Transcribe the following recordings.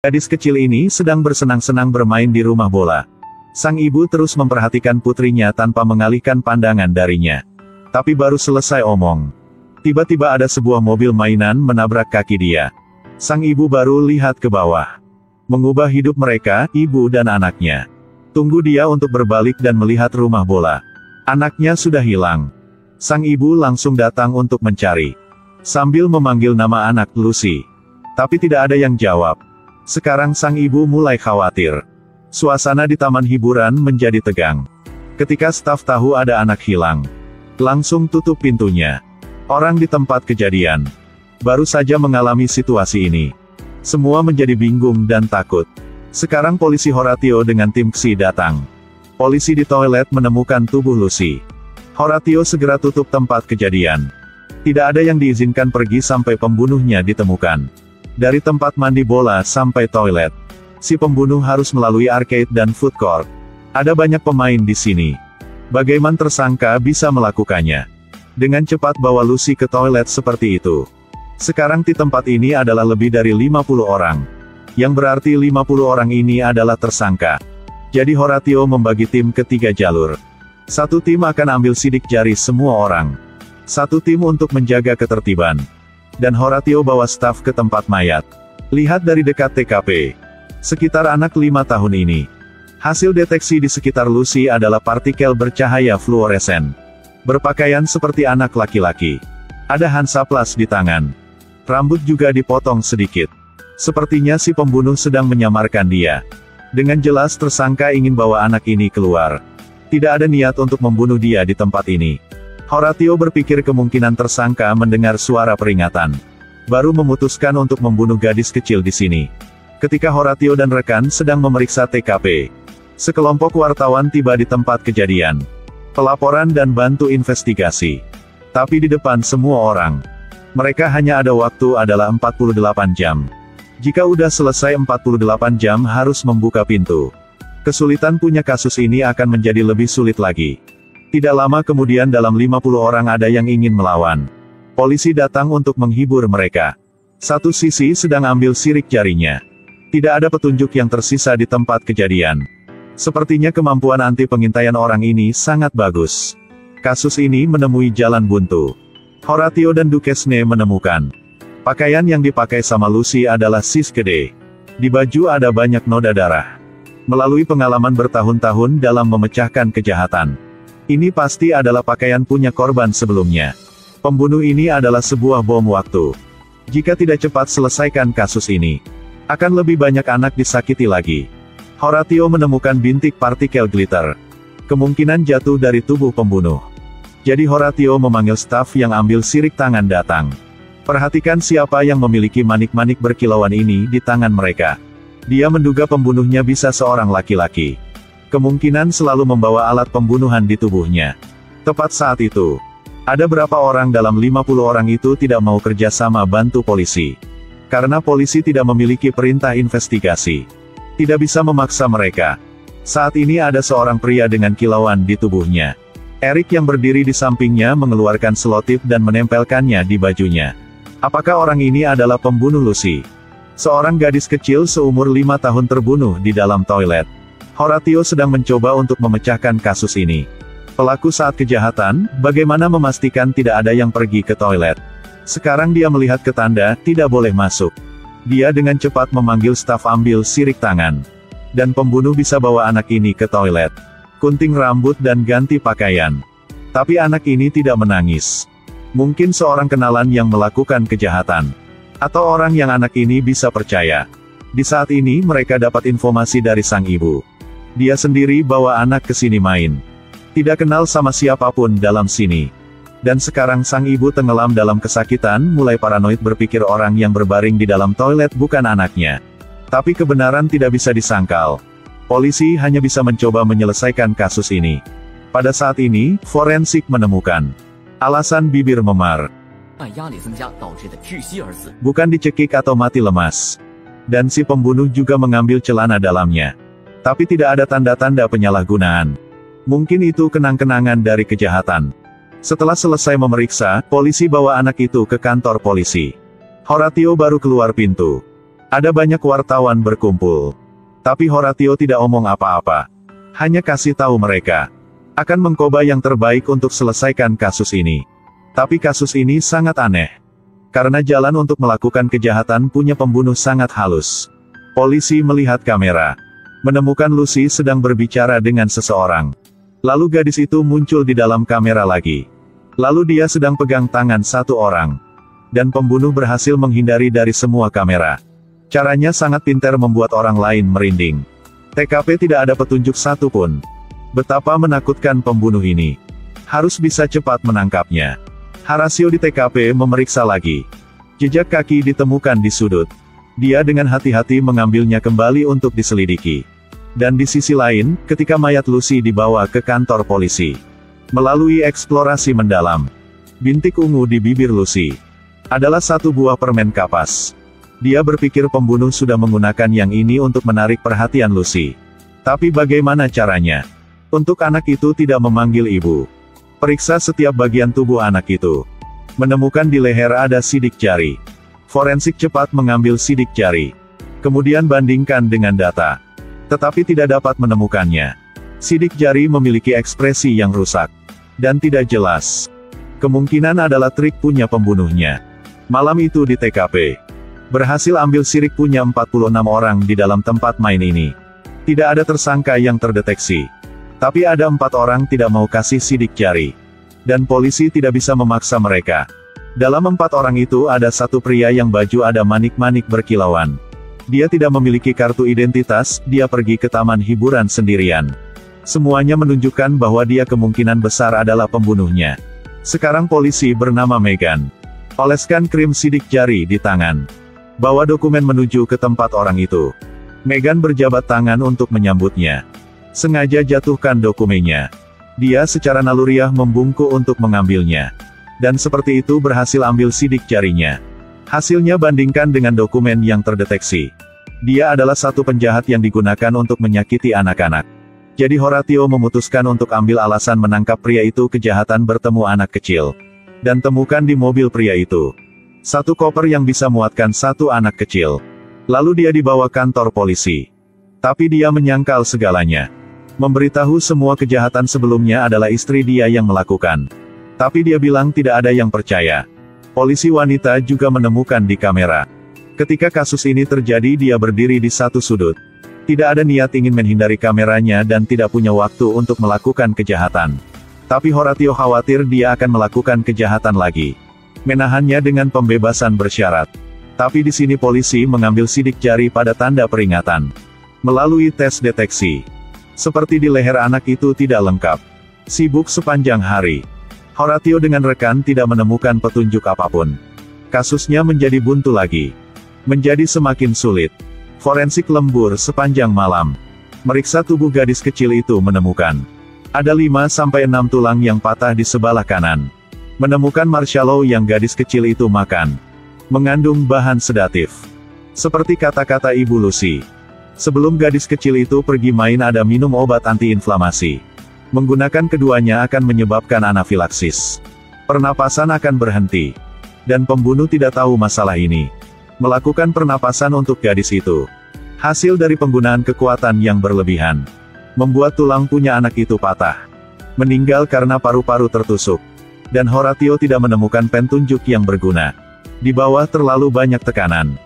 Gadis kecil ini sedang bersenang-senang bermain di rumah bola. Sang ibu terus memperhatikan putrinya tanpa mengalihkan pandangan darinya. Tapi baru selesai omong. Tiba-tiba ada sebuah mobil mainan menabrak kaki dia. Sang ibu baru lihat ke bawah. Mengubah hidup mereka, ibu dan anaknya. Tunggu dia untuk berbalik dan melihat rumah bola. Anaknya sudah hilang. Sang ibu langsung datang untuk mencari. Sambil memanggil nama anak Lucy. Tapi tidak ada yang jawab. Sekarang sang ibu mulai khawatir. Suasana di taman hiburan menjadi tegang. Ketika staf tahu ada anak hilang, langsung tutup pintunya. Orang di tempat kejadian baru saja mengalami situasi ini. Semua menjadi bingung dan takut. Sekarang polisi Horatio dengan tim KSI datang. Polisi di toilet menemukan tubuh Lucy. Horatio segera tutup tempat kejadian. Tidak ada yang diizinkan pergi sampai pembunuhnya ditemukan. Dari tempat mandi bola sampai toilet. Si pembunuh harus melalui arcade dan food court. Ada banyak pemain di sini. Bagaimana tersangka bisa melakukannya? Dengan cepat bawa Lucy ke toilet seperti itu. Sekarang di tempat ini adalah lebih dari 50 orang. Yang berarti 50 orang ini adalah tersangka. Jadi Horatio membagi tim ke tiga jalur. Satu tim akan ambil sidik jari semua orang. Satu tim untuk menjaga ketertiban dan Horatio bawa staf ke tempat mayat. Lihat dari dekat TKP. Sekitar anak lima tahun ini. Hasil deteksi di sekitar Lucy adalah partikel bercahaya fluoresen. Berpakaian seperti anak laki-laki. Ada Hansaplas di tangan. Rambut juga dipotong sedikit. Sepertinya si pembunuh sedang menyamarkan dia. Dengan jelas tersangka ingin bawa anak ini keluar. Tidak ada niat untuk membunuh dia di tempat ini. Horatio berpikir kemungkinan tersangka mendengar suara peringatan. Baru memutuskan untuk membunuh gadis kecil di sini. Ketika Horatio dan rekan sedang memeriksa TKP, sekelompok wartawan tiba di tempat kejadian. Pelaporan dan bantu investigasi. Tapi di depan semua orang. Mereka hanya ada waktu adalah 48 jam. Jika udah selesai 48 jam harus membuka pintu. Kesulitan punya kasus ini akan menjadi lebih sulit lagi. Tidak lama kemudian dalam 50 orang ada yang ingin melawan. Polisi datang untuk menghibur mereka. Satu sisi sedang ambil sirik jarinya. Tidak ada petunjuk yang tersisa di tempat kejadian. Sepertinya kemampuan anti pengintaian orang ini sangat bagus. Kasus ini menemui jalan buntu. Horatio dan Duquesne menemukan. Pakaian yang dipakai sama Lucy adalah sis gede. Di baju ada banyak noda darah. Melalui pengalaman bertahun-tahun dalam memecahkan kejahatan. Ini pasti adalah pakaian punya korban sebelumnya. Pembunuh ini adalah sebuah bom waktu. Jika tidak cepat selesaikan kasus ini, akan lebih banyak anak disakiti lagi. Horatio menemukan bintik partikel glitter. Kemungkinan jatuh dari tubuh pembunuh. Jadi Horatio memanggil staf yang ambil sirik tangan datang. Perhatikan siapa yang memiliki manik-manik berkilauan ini di tangan mereka. Dia menduga pembunuhnya bisa seorang laki-laki kemungkinan selalu membawa alat pembunuhan di tubuhnya. Tepat saat itu, ada berapa orang dalam 50 orang itu tidak mau kerja sama bantu polisi. Karena polisi tidak memiliki perintah investigasi. Tidak bisa memaksa mereka. Saat ini ada seorang pria dengan kilauan di tubuhnya. Eric yang berdiri di sampingnya mengeluarkan selotip dan menempelkannya di bajunya. Apakah orang ini adalah pembunuh Lucy? Seorang gadis kecil seumur lima tahun terbunuh di dalam toilet. Horatio sedang mencoba untuk memecahkan kasus ini. Pelaku saat kejahatan, bagaimana memastikan tidak ada yang pergi ke toilet. Sekarang dia melihat ke tanda, tidak boleh masuk. Dia dengan cepat memanggil staf ambil sirik tangan. Dan pembunuh bisa bawa anak ini ke toilet. Kunting rambut dan ganti pakaian. Tapi anak ini tidak menangis. Mungkin seorang kenalan yang melakukan kejahatan. Atau orang yang anak ini bisa percaya. Di saat ini mereka dapat informasi dari sang ibu. Dia sendiri bawa anak ke sini main. Tidak kenal sama siapa pun dalam sini. Dan sekarang sang ibu tenggelam dalam kesakitan, mulai paranoid berpikir orang yang berbaring di dalam toilet bukan anaknya. Tapi kebenaran tidak bisa disangkal. Polisi hanya bisa mencoba menyelesaikan kasus ini. Pada saat ini, forensik menemukan alasan bibir memar. Bukan dicekik atau mati lemas. Dan si pembunuh juga mengambil celana dalamnya. Tapi tidak ada tanda-tanda penyalahgunaan. Mungkin itu kenang-kenangan dari kejahatan. Setelah selesai memeriksa, polisi bawa anak itu ke kantor polisi. Horatio baru keluar pintu. Ada banyak wartawan berkumpul. Tapi Horatio tidak omong apa-apa. Hanya kasih tahu mereka. Akan mengcoba yang terbaik untuk selesaikan kasus ini. Tapi kasus ini sangat aneh. Karena jalan untuk melakukan kejahatan punya pembunuh sangat halus. Polisi melihat kamera. Menemukan Lucy sedang berbicara dengan seseorang. Lalu gadis itu muncul di dalam kamera lagi. Lalu dia sedang pegang tangan satu orang. Dan pembunuh berhasil menghindari dari semua kamera. Caranya sangat pintar membuat orang lain merinding. TKP tidak ada petunjuk satu pun. Betapa menakutkan pembunuh ini. Harus bisa cepat menangkapnya. Harasio di TKP memeriksa lagi. Jejak kaki ditemukan di sudut. Dia dengan hati-hati mengambilnya kembali untuk diselidiki. Dan di sisi lain, ketika mayat Lucy dibawa ke kantor polisi. Melalui eksplorasi mendalam, bintik ungu di bibir Lucy adalah satu buah permen kapas. Dia berpikir pembunuh sudah menggunakan yang ini untuk menarik perhatian Lucy. Tapi bagaimana caranya? Untuk anak itu tidak memanggil ibu. Periksa setiap bagian tubuh anak itu. Menemukan di leher ada sidik jari. Forensik cepat mengambil sidik jari. Kemudian bandingkan dengan data. Tetapi tidak dapat menemukannya. Sidik jari memiliki ekspresi yang rusak. Dan tidak jelas. Kemungkinan adalah trik punya pembunuhnya. Malam itu di TKP. Berhasil ambil sirik punya 46 orang di dalam tempat main ini. Tidak ada tersangka yang terdeteksi. Tapi ada empat orang tidak mau kasih sidik jari. Dan polisi tidak bisa memaksa mereka. Dalam empat orang itu ada satu pria yang baju ada manik-manik berkilauan. Dia tidak memiliki kartu identitas, dia pergi ke taman hiburan sendirian. Semuanya menunjukkan bahwa dia kemungkinan besar adalah pembunuhnya. Sekarang polisi bernama Megan. Oleskan krim sidik jari di tangan. Bawa dokumen menuju ke tempat orang itu. Megan berjabat tangan untuk menyambutnya. Sengaja jatuhkan dokumennya. Dia secara naluriah membungkuk untuk mengambilnya. Dan seperti itu berhasil ambil sidik jarinya. Hasilnya bandingkan dengan dokumen yang terdeteksi. Dia adalah satu penjahat yang digunakan untuk menyakiti anak-anak. Jadi Horatio memutuskan untuk ambil alasan menangkap pria itu kejahatan bertemu anak kecil. Dan temukan di mobil pria itu. Satu koper yang bisa muatkan satu anak kecil. Lalu dia dibawa kantor polisi. Tapi dia menyangkal segalanya. Memberitahu semua kejahatan sebelumnya adalah istri dia yang melakukan. Tapi dia bilang tidak ada yang percaya. Polisi wanita juga menemukan di kamera. Ketika kasus ini terjadi dia berdiri di satu sudut. Tidak ada niat ingin menghindari kameranya dan tidak punya waktu untuk melakukan kejahatan. Tapi Horatio khawatir dia akan melakukan kejahatan lagi menahannya dengan pembebasan bersyarat. Tapi di sini polisi mengambil sidik jari pada tanda peringatan. Melalui tes deteksi. Seperti di leher anak itu tidak lengkap. Sibuk sepanjang hari. Horatio dengan rekan tidak menemukan petunjuk apa pun. Kasusnya menjadi buntu lagi. Menjadi semakin sulit. Forensik lembur sepanjang malam. Meriksa tubuh gadis kecil itu menemukan. Ada 5-6 tulang yang patah di sebelah kanan. Menemukan marshmallow yang gadis kecil itu makan. Mengandung bahan sedatif. Seperti kata-kata Ibu Lucy. Sebelum gadis kecil itu pergi main ada minum obat antiinflamasi. Menggunakan keduanya akan menyebabkan anafilaksis. Pernapasan akan berhenti. Dan pembunuh tidak tahu masalah ini. Melakukan pernapasan untuk gadis itu. Hasil dari penggunaan kekuatan yang berlebihan. Membuat tulang punya anak itu patah. Meninggal karena paru-paru tertusuk dan Horatio tidak menemukan pentunjuk yang berguna. Di bawah terlalu banyak tekanan.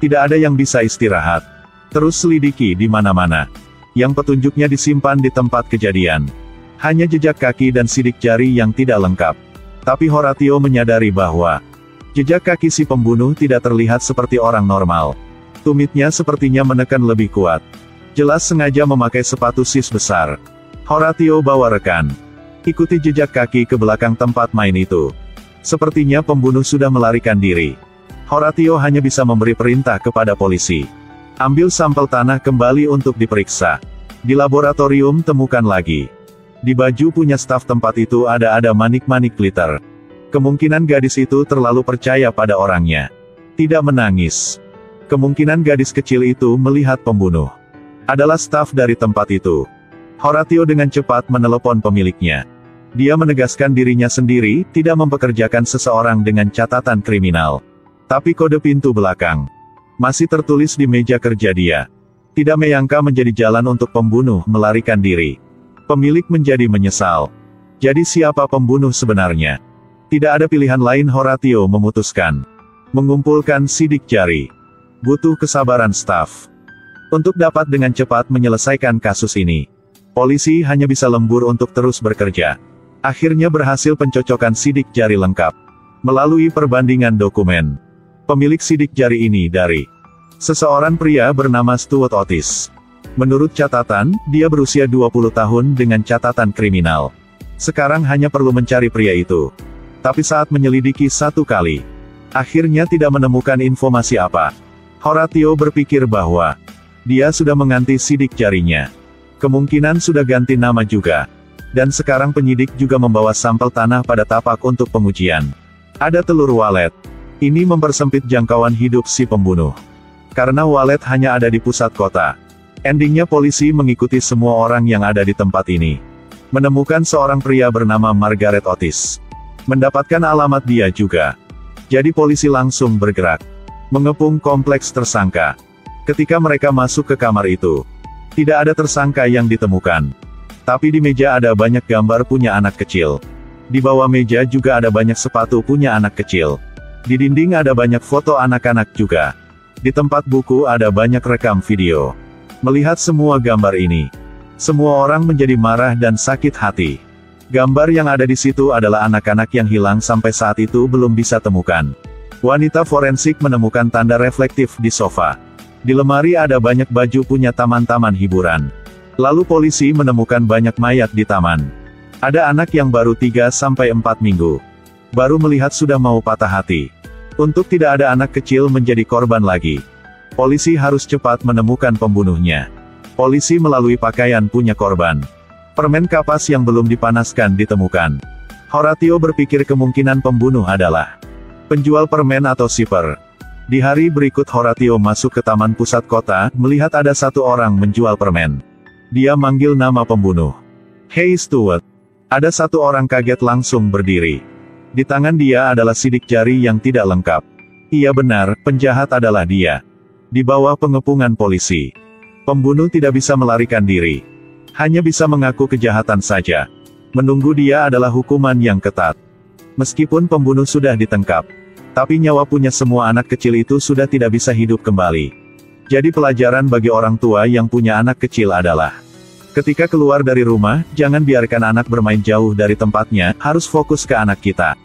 Tidak ada yang bisa istirahat. Terus selidiki di mana-mana. Yang petunjuknya disimpan di tempat kejadian. Hanya jejak kaki dan sidik jari yang tidak lengkap. Tapi Horatio menyadari bahwa jejak kaki si pembunuh tidak terlihat seperti orang normal. Tumitnya sepertinya menekan lebih kuat. Jelas sengaja memakai sepatu sis besar. Horatio bawa rekan. Ikuti jejak kaki ke belakang tempat main itu. Sepertinya pembunuh sudah melarikan diri. Horatio hanya bisa memberi perintah kepada polisi. Ambil sampel tanah kembali untuk diperiksa. Di laboratorium temukan lagi. Di baju punya staf tempat itu ada-ada manik-manik glitter. Kemungkinan gadis itu terlalu percaya pada orangnya. Tidak menangis. Kemungkinan gadis kecil itu melihat pembunuh. Adalah staf dari tempat itu. Horatio dengan cepat menelepon pemiliknya. Dia menegaskan dirinya sendiri, tidak mempekerjakan seseorang dengan catatan kriminal. Tapi kode pintu belakang. Masih tertulis di meja kerja dia. Tidak menyangka menjadi jalan untuk pembunuh melarikan diri. Pemilik menjadi menyesal. Jadi siapa pembunuh sebenarnya? Tidak ada pilihan lain Horatio memutuskan. Mengumpulkan sidik jari. Butuh kesabaran staf. Untuk dapat dengan cepat menyelesaikan kasus ini. Polisi hanya bisa lembur untuk terus bekerja. Akhirnya berhasil pencocokan sidik jari lengkap. Melalui perbandingan dokumen. Pemilik sidik jari ini dari seseorang pria bernama Stuart Otis. Menurut catatan, dia berusia 20 tahun dengan catatan kriminal. Sekarang hanya perlu mencari pria itu. Tapi saat menyelidiki satu kali, akhirnya tidak menemukan informasi apa. Horatio berpikir bahwa dia sudah mengganti sidik jarinya. Kemungkinan sudah ganti nama juga. Dan sekarang penyidik juga membawa sampel tanah pada tapak untuk pengujian. Ada telur walet. Ini mempersempit jangkauan hidup si pembunuh. Karena walet hanya ada di pusat kota. Endingnya polisi mengikuti semua orang yang ada di tempat ini. Menemukan seorang pria bernama Margaret Otis. Mendapatkan alamat dia juga. Jadi polisi langsung bergerak. Mengepung kompleks tersangka. Ketika mereka masuk ke kamar itu, tidak ada tersangka yang ditemukan. Tapi di meja ada banyak gambar punya anak kecil. Di bawah meja juga ada banyak sepatu punya anak kecil. Di dinding ada banyak foto anak-anak juga. Di tempat buku ada banyak rekam video. Melihat semua gambar ini, semua orang menjadi marah dan sakit hati. Gambar yang ada di situ adalah anak-anak yang hilang sampai saat itu belum bisa temukan. Wanita forensik menemukan tanda reflektif di sofa. Di lemari ada banyak baju punya taman-taman hiburan. Lalu polisi menemukan banyak mayat di taman. Ada anak yang baru 3-4 minggu. Baru melihat sudah mau patah hati. Untuk tidak ada anak kecil menjadi korban lagi. Polisi harus cepat menemukan pembunuhnya. Polisi melalui pakaian punya korban. Permen kapas yang belum dipanaskan ditemukan. Horatio berpikir kemungkinan pembunuh adalah penjual permen atau siper. Di hari berikut Horatio masuk ke taman pusat kota, melihat ada satu orang menjual permen. Dia manggil nama pembunuh. Hey Stuart. Ada satu orang kaget langsung berdiri. Di tangan dia adalah sidik jari yang tidak lengkap. Iya benar, penjahat adalah dia. Di bawah pengepungan polisi. Pembunuh tidak bisa melarikan diri. Hanya bisa mengaku kejahatan saja. Menunggu dia adalah hukuman yang ketat. Meskipun pembunuh sudah ditangkap. Tapi nyawa punya semua anak kecil itu sudah tidak bisa hidup kembali. Jadi pelajaran bagi orang tua yang punya anak kecil adalah Ketika keluar dari rumah, jangan biarkan anak bermain jauh dari tempatnya, harus fokus ke anak kita.